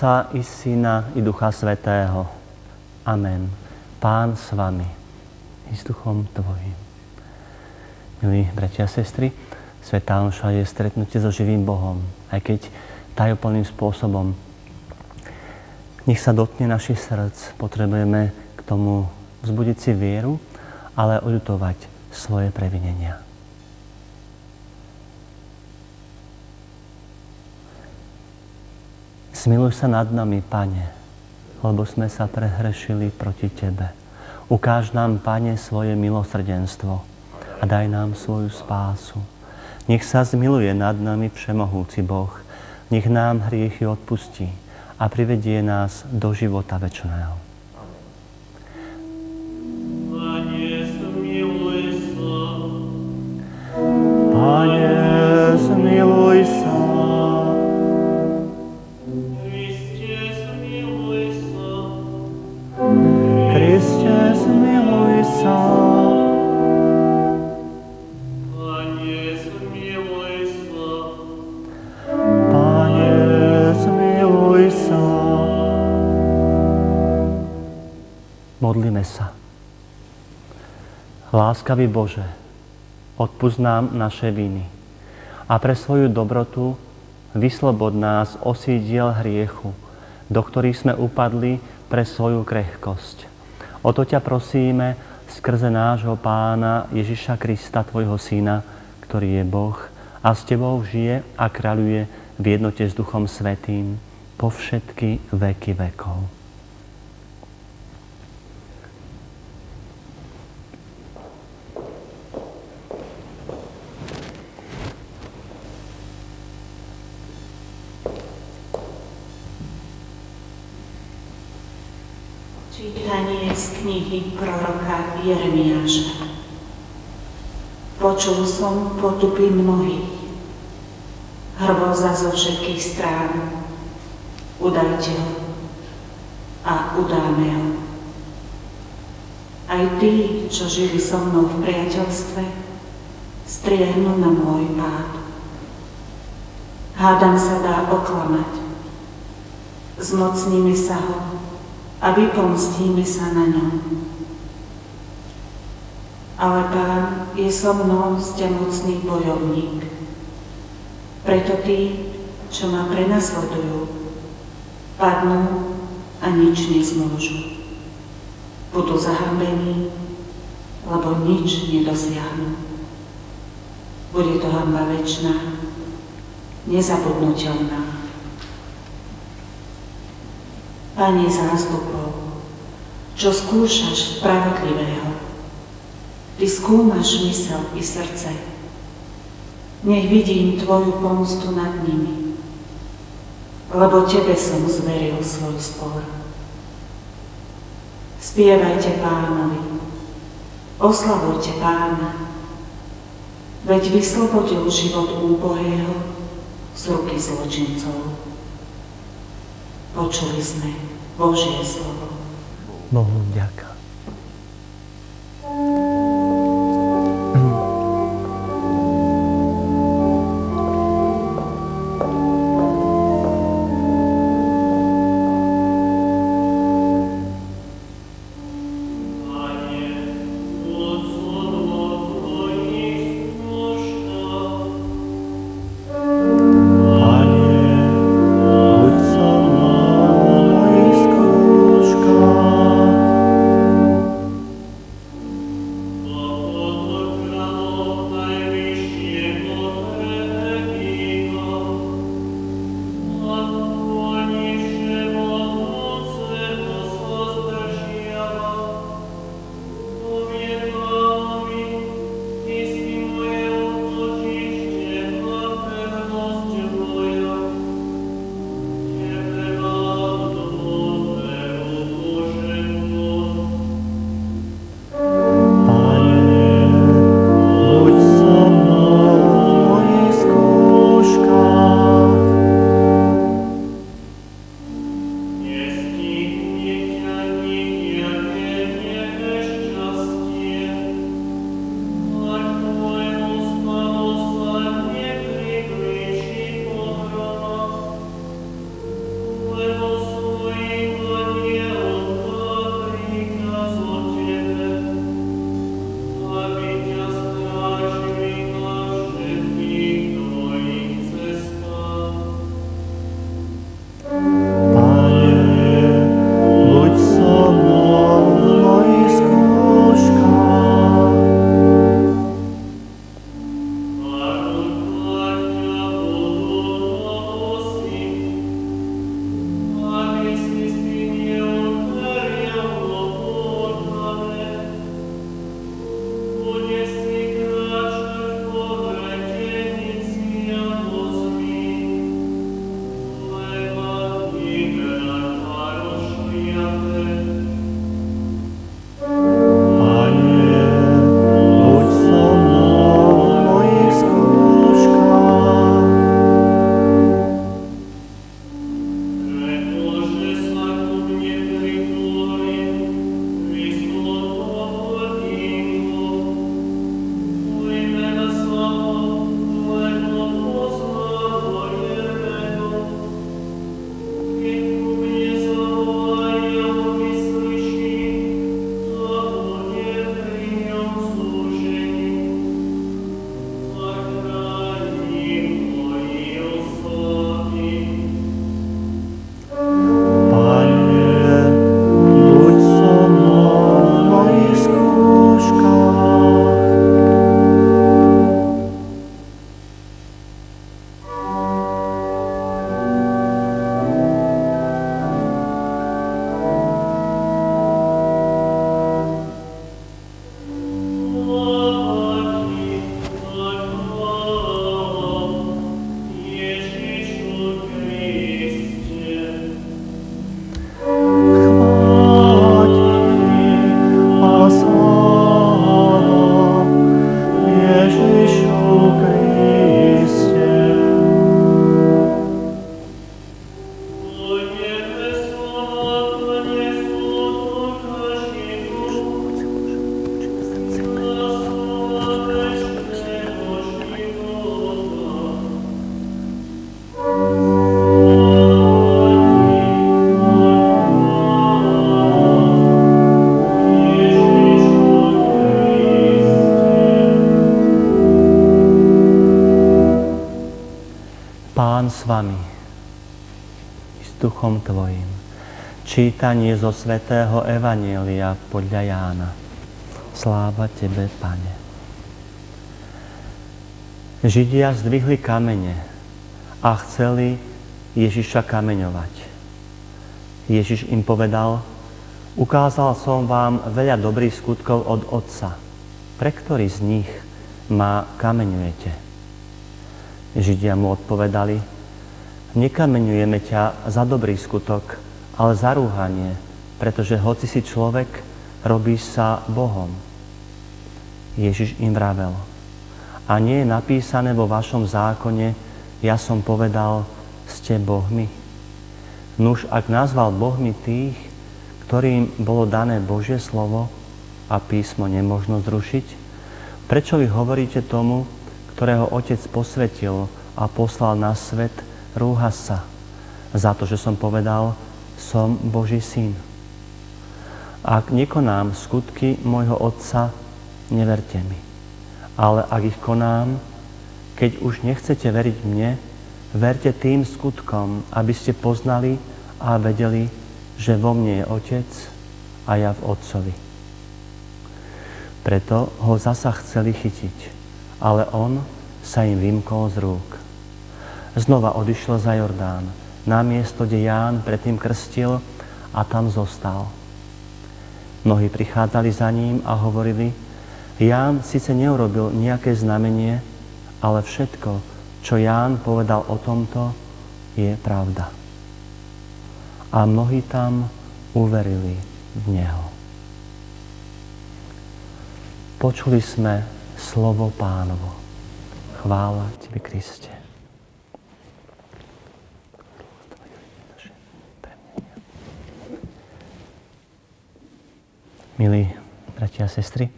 Otca i Syna i Ducha Svetého. Amen. Pán s vami i s duchom Tvojim. Milí bratia a sestry, Svetá Omša je stretnutie so živým Bohom, aj keď tajopolným spôsobom. Nech sa dotkne našich srdc, potrebujeme k tomu vzbudiť si vieru, ale oľutovať svoje previnenia. Smiluj sa nad nami, Pane, lebo sme sa prehrešili proti Tebe. Ukáž nám, Pane, svoje milosrdenstvo a daj nám svoju spásu. Nech sa zmiluje nad nami Všemohúci Boh, nech nám hriechy odpustí a privedie nás do života večného. Modlíme sa. Láskavý Bože, odpúsť nám naše viny a pre svoju dobrotu vyslobod nás osídiel hriechu, do ktorých sme upadli pre svoju krehkosť. O to ťa prosíme skrze nášho pána Ježiša Krista, tvojho syna, ktorý je Boh a s tebou žije a kráľuje v jednote s Duchom Svetým po všetky veky vekov. Čítanie z knihy proroka Jeremiáša. Počul som potupy mnohých, hrvoza zo všetkých strán. Udajte ho a udáme ho. Aj tí, čo žili so mnou v priateľstve, striehnú na môj pád. Hádam sa dá oklamať. Zmocníme sa ho a vypomstíme sa na ňom. Ale Pán je so mnou mocný bojovník. Preto tí, čo ma prenasledujú, padnú a nič nezmôžu. Budú zahambení, lebo nič nedosiahnu. Bude to hamba väčšná, nezabudnutelná. Pane zástupov, čo skúšaš spravodlivého. Ty skúmaš mysel i srdce. Nech vidím Tvoju pomstu nad nimi, lebo Tebe som zveril svoj spor. Spievajte pánovi, oslavujte pána, veď vyslobodil život úbohého z ruky zločincov. Počuli sme Božie slovo. Bohu ďaká. Duchom Tvojim. Čítanie zo svätého Evanielia podľa Jána. Sláva Tebe, Pane. Židia zdvihli kamene a chceli Ježiša kameňovať. Ježiš im povedal, ukázal som vám veľa dobrých skutkov od Otca. Pre ktorý z nich ma kameňujete? Židia mu odpovedali, nekameňujeme ťa za dobrý skutok, ale za rúhanie, pretože hoci si človek, robíš sa Bohom. Ježiš im vravel, a nie je napísané vo vašom zákone, ja som povedal, ste Bohmi. Nuž, ak nazval Bohmi tých, ktorým bolo dané Božie slovo a písmo nemožno zrušiť, prečo vy hovoríte tomu, ktorého Otec posvetil a poslal na svet, rúha sa za to, že som povedal, som Boží syn. Ak nekonám skutky môjho Otca, neverte mi. Ale ak ich konám, keď už nechcete veriť mne, verte tým skutkom, aby ste poznali a vedeli, že vo mne je Otec a ja v Otcovi. Preto ho zasa chceli chytiť ale on sa im vymkol z rúk. Znova odišiel za Jordán, na miesto, kde Ján predtým krstil a tam zostal. Mnohí prichádzali za ním a hovorili, Ján síce neurobil nejaké znamenie, ale všetko, čo Ján povedal o tomto, je pravda. A mnohí tam uverili v Neho. Počuli sme slovo pánovo. Chvála Tebe, Kriste. Milí bratia a sestry,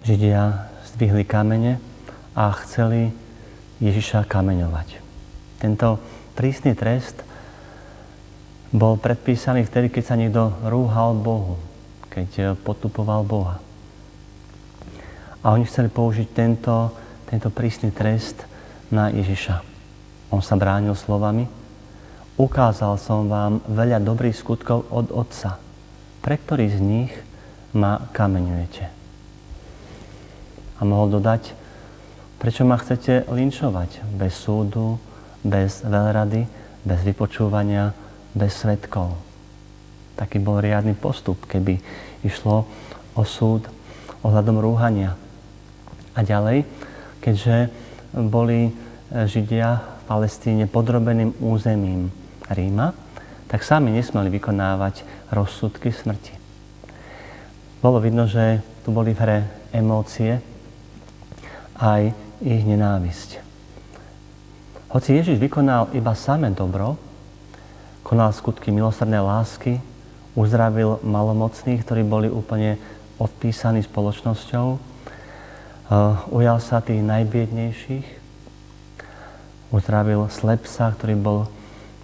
Židia zdvihli kamene a chceli Ježiša kameňovať. Tento prísny trest bol predpísaný vtedy, keď sa niekto rúhal Bohu, keď eh, potupoval Boha. A oni chceli použiť tento, tento prísny trest na Ježiša. On sa bránil slovami, ukázal som vám veľa dobrých skutkov od Otca, pre ktorý z nich ma kameňujete. A mohol dodať, prečo ma chcete linčovať bez súdu, bez veľrady, bez vypočúvania, bez svetkov. Taký bol riadny postup, keby išlo o súd ohľadom rúhania. A ďalej, keďže boli Židia v Palestíne podrobeným územím Ríma, tak sami nesmeli vykonávať rozsudky smrti. Bolo vidno, že tu boli v hre emócie, aj ich nenávisť. Hoci Ježiš vykonal iba samé dobro, konal skutky milosrdnej lásky, uzdravil malomocných, ktorí boli úplne odpísaní spoločnosťou, uh, ujal sa tých najbiednejších, uzdravil slepca, ktorý bol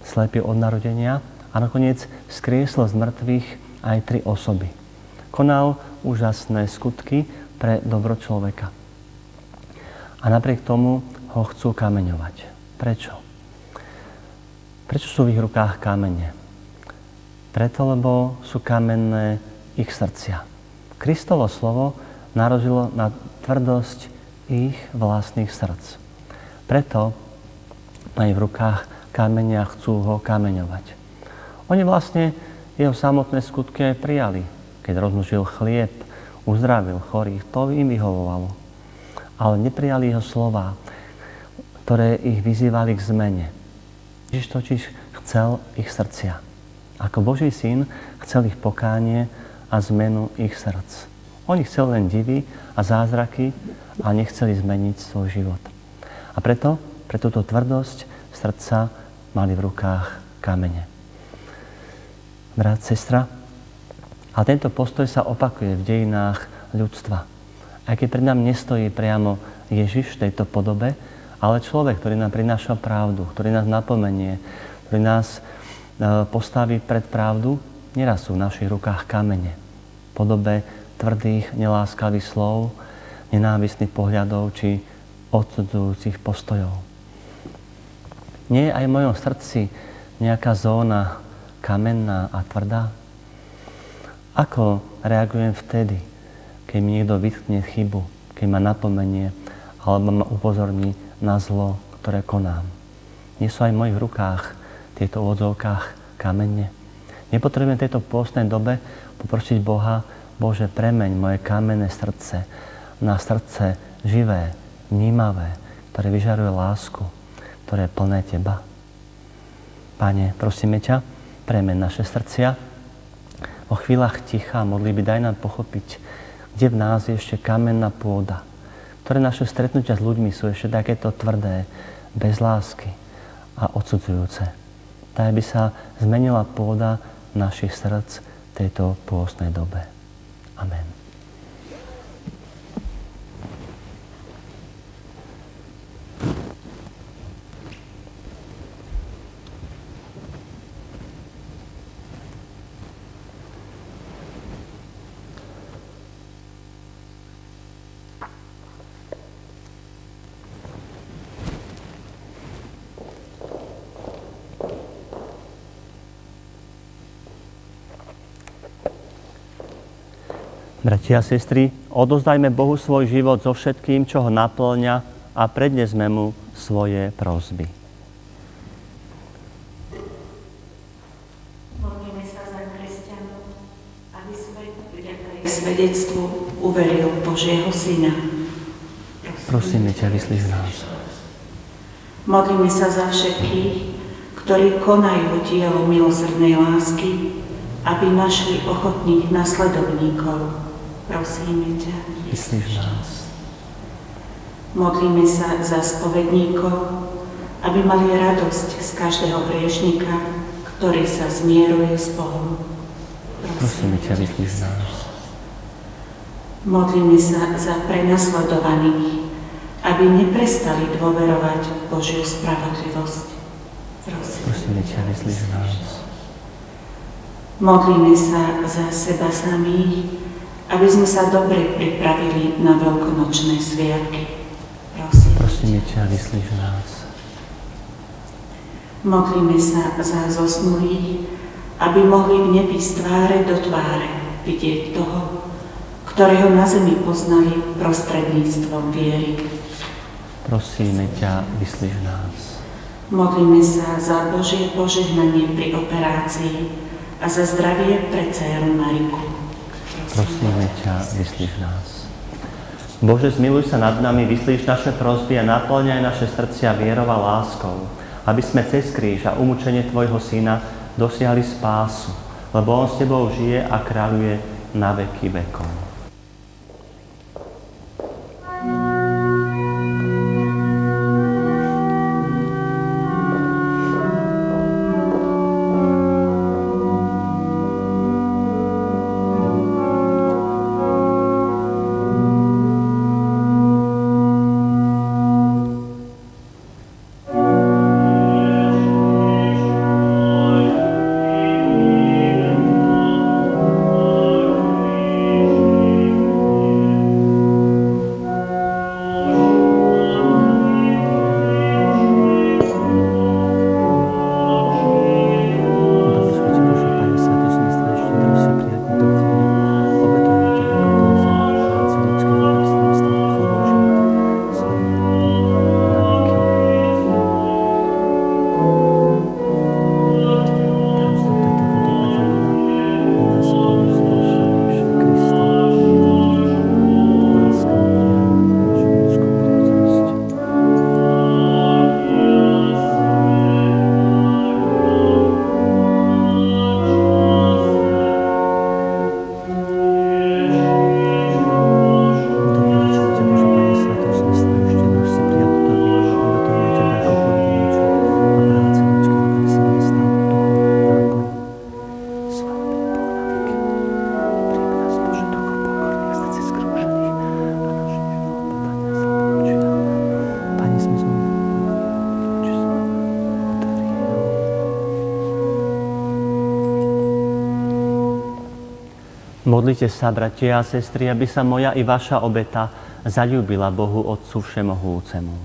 slepý od narodenia a nakoniec skriesol z mŕtvych aj tri osoby. Konal úžasné skutky pre dobro človeka. A napriek tomu ho chcú kameňovať. Prečo? Prečo sú v ich rukách kamene? Preto, lebo sú kamenné ich srdcia. Kristovo slovo narazilo na tvrdosť ich vlastných srdc. Preto majú v rukách kamene a chcú ho kameňovať. Oni vlastne jeho samotné skutky aj prijali. Keď rozmnožil chlieb, uzdravil chorých, to im vyhovovalo. Ale neprijali jeho slova, ktoré ich vyzývali k zmene Ježiš totiž chcel ich srdcia. Ako Boží syn chcel ich pokánie a zmenu ich srdc. Oni chceli len divy a zázraky a nechceli zmeniť svoj život. A preto, pre túto tvrdosť srdca mali v rukách kamene. Brat, sestra, a tento postoj sa opakuje v dejinách ľudstva. Aj keď pred nám nestojí priamo Ježiš v tejto podobe, ale človek, ktorý nám prináša pravdu, ktorý nás napomenie, ktorý nás e, postaví pred pravdu, neraz sú v našich rukách kamene. V podobe tvrdých, neláskavých slov, nenávistných pohľadov či odsudzujúcich postojov. Nie je aj v mojom srdci nejaká zóna kamenná a tvrdá? Ako reagujem vtedy, keď mi niekto vytkne chybu, keď ma napomenie alebo ma upozorní na zlo, ktoré konám? Nie sú aj v mojich rukách tieto odzovkách kamene? Nepotrebujem v tejto pôstnej dobe poprosiť Boha, Bože, premeň moje kamenné srdce na srdce živé, vnímavé, ktoré vyžaruje lásku, ktoré je plné Teba. Pane, prosíme ťa, premeň naše srdcia, o chvíľach ticha modlí by daj nám pochopiť, kde v nás je ešte kamenná pôda, ktoré naše stretnutia s ľuďmi sú ešte takéto tvrdé, bez lásky a odsudzujúce. Daj by sa zmenila pôda našich srdc v tejto pôstnej dobe. Amen. Bratia a sestry, odozdajme Bohu svoj život so všetkým, čo ho naplňa a prednesme mu svoje prosby. Modlíme sa za kresťanov, aby svet vďaka svedectvu uveril Božieho Syna. Prosíme ťa, vyslíš nás. Modlíme sa za všetkých, ktorí konajú dielo milosrdnej lásky, aby našli ochotných nasledovníkov prosíme ťa. Myslíš nás. Modlíme sa za spovedníkov, aby mali radosť z každého hriešnika, ktorý sa zmieruje s Bohom. Prosíme ťa, vyslíš nás. Modlíme sa za prenasledovaných, aby neprestali dôverovať Božiu spravodlivosť. Prosíme ťa, vyslíš nás. Modlíme sa za seba samých, aby sme sa dobre pripravili na veľkonočné sviatky. Prosím. Prosíme ťa, vyslíš nás. Modlíme sa za zosnulých, aby mohli v nebi z tváre do tváre vidieť toho, ktorého na zemi poznali prostredníctvom viery. Prosíme ťa, vyslíš nás. Modlíme sa za Božie požehnanie pri operácii a za zdravie pre dceru Mariku. Prosíme ťa, vyslíš nás. Bože, zmiluj sa nad nami, vyslíš naše prosby a naplňaj naše srdcia vierou a láskou, aby sme cez kríž a umúčenie Tvojho Syna dosiahli spásu, lebo On s Tebou žije a kráľuje na veky vekov. Modlite sa, bratia a sestry, aby sa moja i vaša obeta zalúbila Bohu Otcu Všemohúcemu.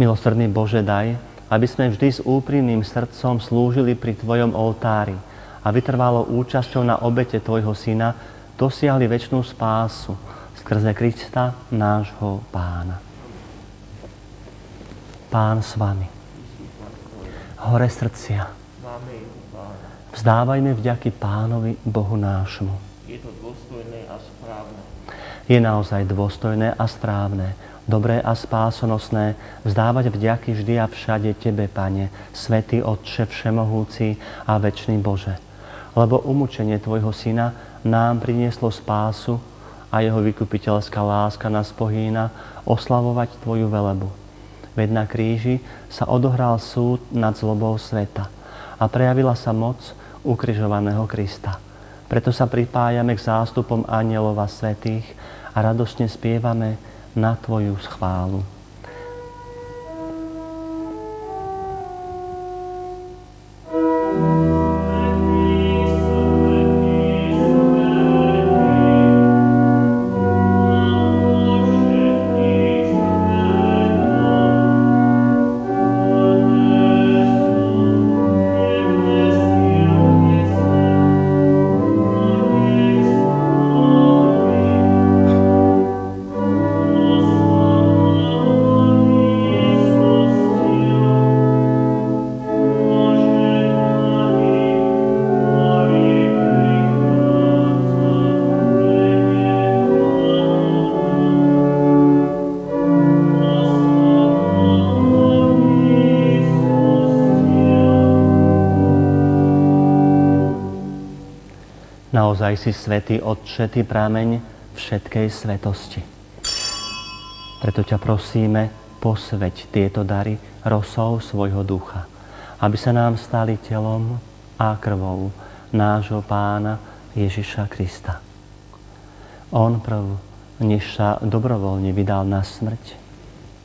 Milosrdný Bože, daj, aby sme vždy s úprimným srdcom slúžili pri Tvojom oltári a vytrvalo účasťou na obete Tvojho Syna dosiahli väčšnú spásu skrze Krista, nášho Pána. Pán s vami. Hore srdcia. Vzdávajme vďaky Pánovi Bohu nášmu. Je to dôstojné a správne. Je naozaj dôstojné a správne dobré a spásonosné, vzdávať vďaky vždy a všade Tebe, Pane, Svetý Otče Všemohúci a Večný Bože. Lebo umúčenie Tvojho Syna nám prinieslo spásu a Jeho vykupiteľská láska nás pohýna oslavovať Tvoju velebu. Veď na kríži sa odohral súd nad zlobou sveta a prejavila sa moc ukrižovaného Krista. Preto sa pripájame k zástupom anielov a svetých a radosne spievame na Tvoju schválu. Si svetý Otče, Ty prámeň všetkej svetosti. Preto ťa prosíme, posveť tieto dary rosou svojho ducha, aby sa nám stali telom a krvou nášho pána Ježiša Krista. On prv, než sa dobrovoľne vydal na smrť,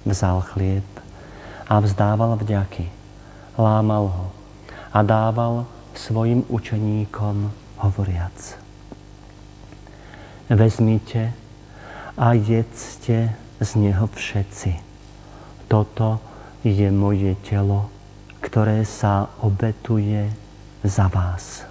vzal chlieb a vzdával vďaky, lámal ho a dával svojim učeníkom hovoriac. Vezmite a jedzte z neho všetci. Toto je moje telo, ktoré sa obetuje za vás.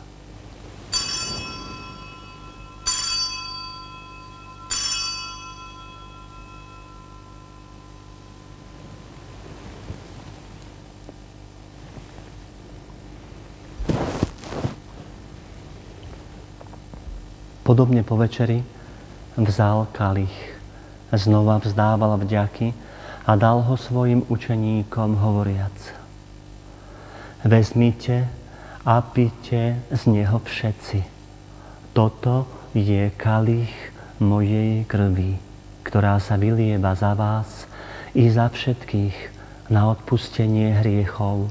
Podobne po večeri vzal kalich, znova vzdával vďaky a dal ho svojim učeníkom hovoriac. Vezmite a pite z neho všetci. Toto je kalich mojej krvi, ktorá sa vylieva za vás i za všetkých na odpustenie hriechov.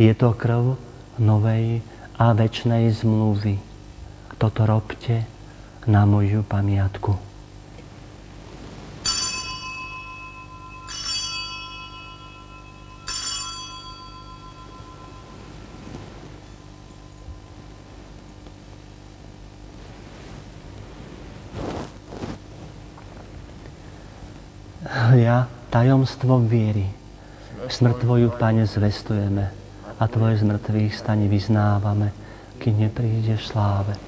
Je to krv novej a večnej zmluvy, toto robte na moju pamiatku. Ja tajomstvo viery. Smrť Tvoju, Pane, zvestujeme a Tvoje zmrtvých stane vyznávame, kým neprídeš sláve.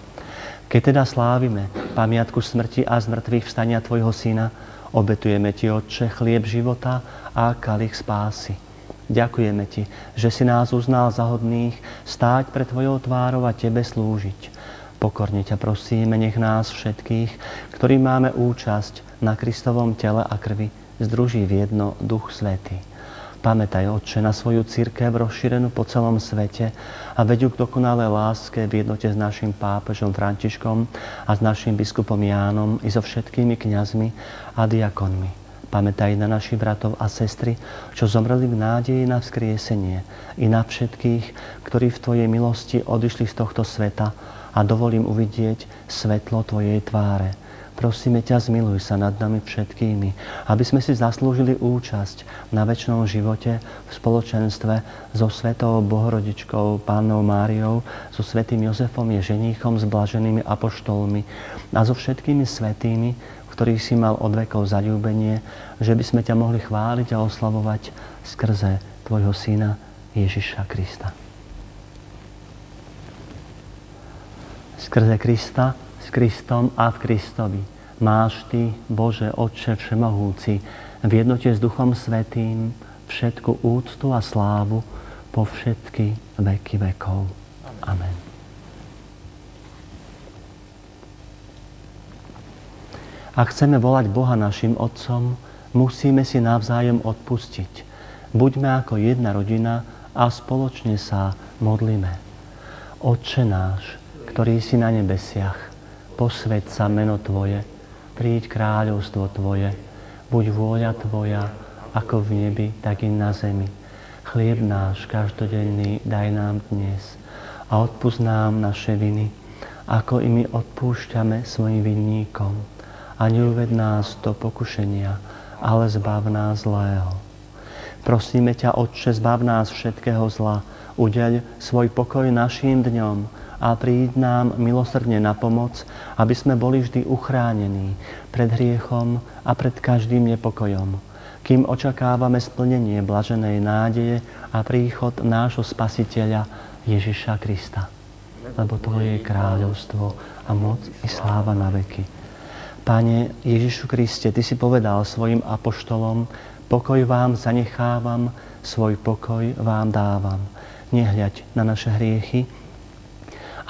Keď teda slávime pamiatku smrti a zmrtvých vstania Tvojho Syna, obetujeme Ti, Otče, chlieb života a kalich spásy. Ďakujeme Ti, že si nás uznal za hodných stáť pre Tvojou tvárou a Tebe slúžiť. Pokorne ťa prosíme, nech nás všetkých, ktorí máme účasť na Kristovom tele a krvi, združí v jedno Duch Svetý. Pamätaj, Otče, na svoju církev rozšírenú po celom svete a vedú k dokonalej láske v jednote s našim pápežom Františkom a s našim biskupom Jánom i so všetkými kňazmi a diakonmi. Pamätaj na našich bratov a sestry, čo zomreli v nádeji na vzkriesenie i na všetkých, ktorí v Tvojej milosti odišli z tohto sveta a dovolím uvidieť svetlo Tvojej tváre Prosíme ťa, zmiluj sa nad nami všetkými, aby sme si zaslúžili účasť na väčšnom živote v spoločenstve so Svetou Bohorodičkou, Pánnou Máriou, so Svetým Jozefom Ježeníchom, s blaženými apoštolmi a so všetkými svetými, ktorých si mal od vekov zaľúbenie, že by sme ťa mohli chváliť a oslavovať skrze Tvojho Syna Ježiša Krista. Skrze Krista s Kristom a v Kristovi. Máš Ty, Bože, Otče Všemohúci, v jednote s Duchom Svetým všetku úctu a slávu po všetky veky vekov. Amen. Ak chceme volať Boha našim Otcom, musíme si navzájom odpustiť. Buďme ako jedna rodina a spoločne sa modlíme. Otče náš, ktorý si na nebesiach, posveď sa meno Tvoje, príď kráľovstvo Tvoje, buď vôľa Tvoja, ako v nebi, tak i na zemi. Chlieb náš každodenný daj nám dnes a odpúsť nám naše viny, ako i my odpúšťame svojim vinníkom. A neuved nás do pokušenia, ale zbav nás zlého. Prosíme ťa, Otče, zbav nás všetkého zla, udeľ svoj pokoj našim dňom, a príď nám milosrdne na pomoc, aby sme boli vždy uchránení pred hriechom a pred každým nepokojom, kým očakávame splnenie blaženej nádeje a príchod nášho Spasiteľa Ježiša Krista. Lebo to je kráľovstvo a moc i sláva na veky. Pane Ježišu Kriste, Ty si povedal svojim apoštolom, pokoj vám zanechávam, svoj pokoj vám dávam. Nehľaď na naše hriechy,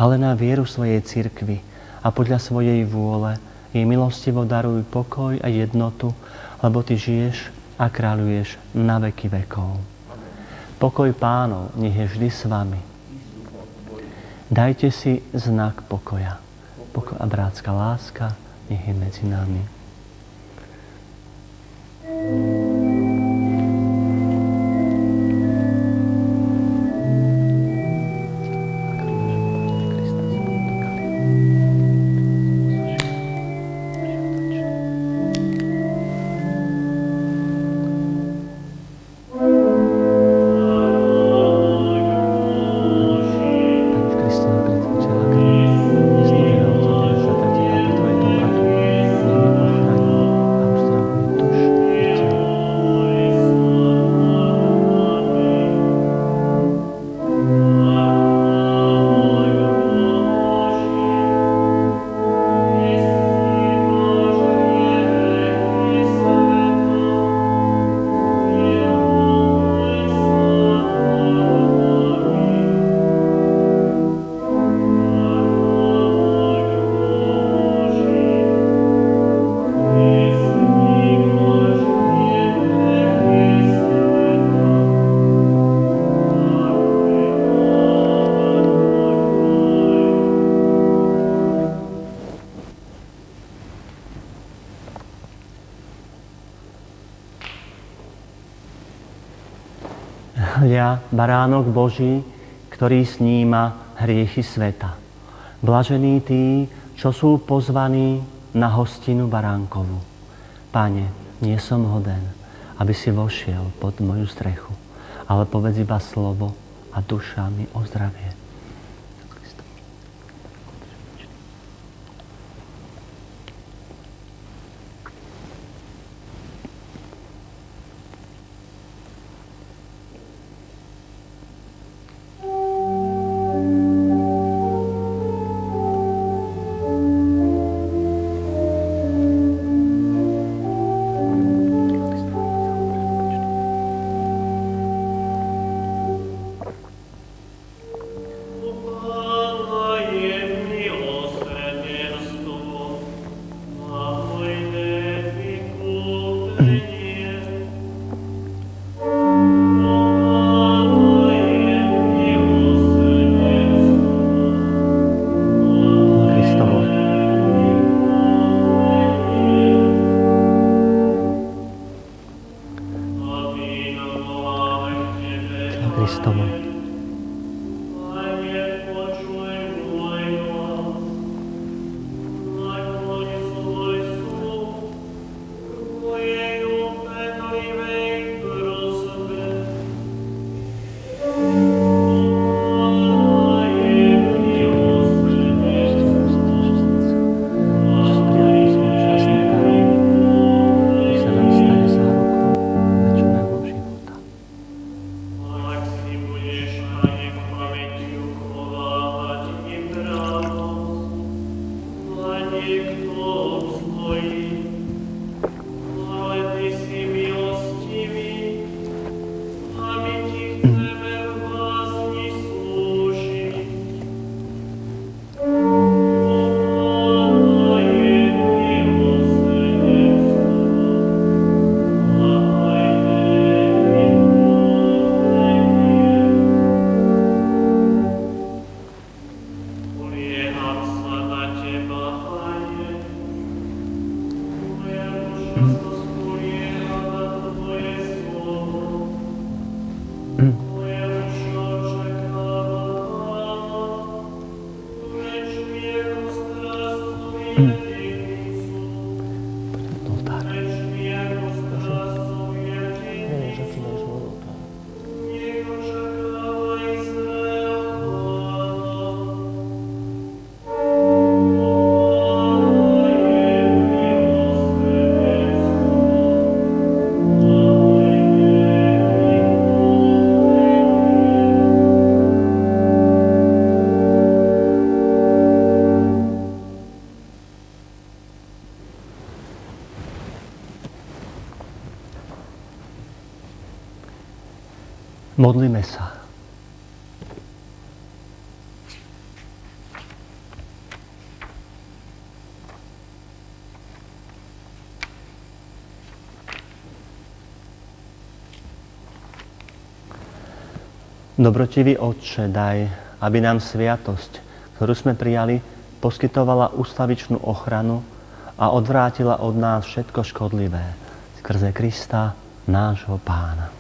ale na vieru svojej cirkvi a podľa svojej vôle jej milostivo daruj pokoj a jednotu, lebo Ty žiješ a kráľuješ na veky vekov. Pokoj pánov nech je vždy s vami. Dajte si znak pokoja. Pokoj a brátská láska nech je medzi nami. Baránok Boží, ktorý sníma hriechy sveta. Blažení tí, čo sú pozvaní na hostinu baránkovu. Pane, nie som hoden, aby si vošiel pod moju strechu, ale povedz iba slovo a duša mi ozdravie. Modlíme sa. Dobrotivý Otče, daj, aby nám sviatosť, ktorú sme prijali, poskytovala ústavičnú ochranu a odvrátila od nás všetko škodlivé skrze Krista, nášho pána.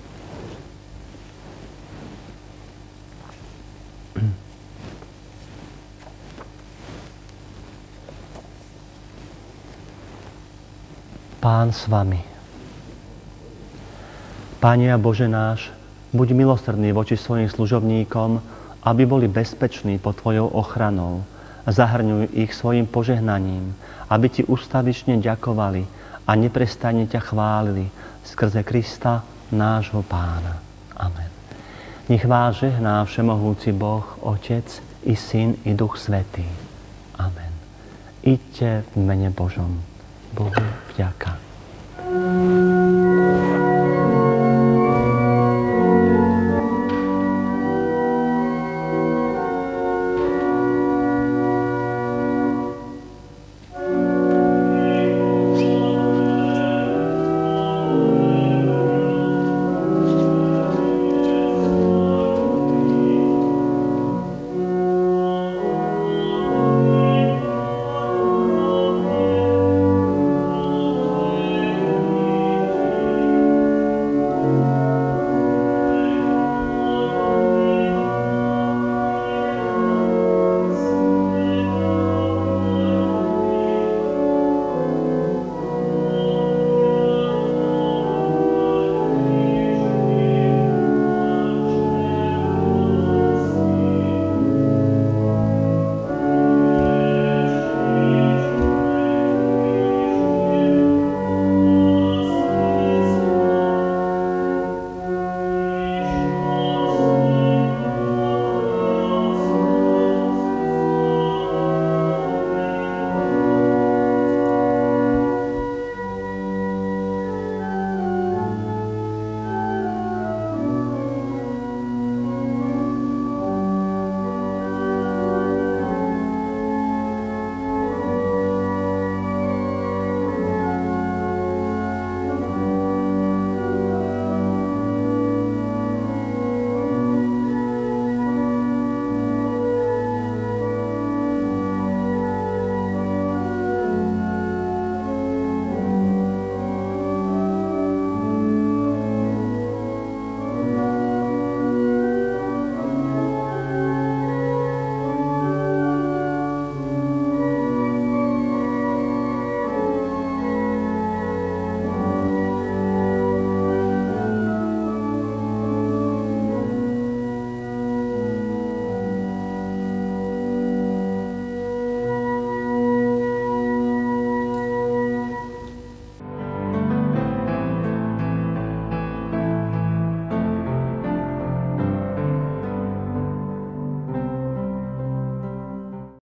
Pán s vami. Páne a Bože náš, buď milosrdný voči svojim služobníkom, aby boli bezpeční pod Tvojou ochranou. Zahrňuj ich svojim požehnaním, aby Ti ustavične ďakovali a neprestane ťa chválili skrze Krista, nášho Pána. Amen. Nech vás žehná Všemohúci Boh, Otec i Syn i Duch Svetý. Amen. Iďte v mene Božom. Bohu vďaka.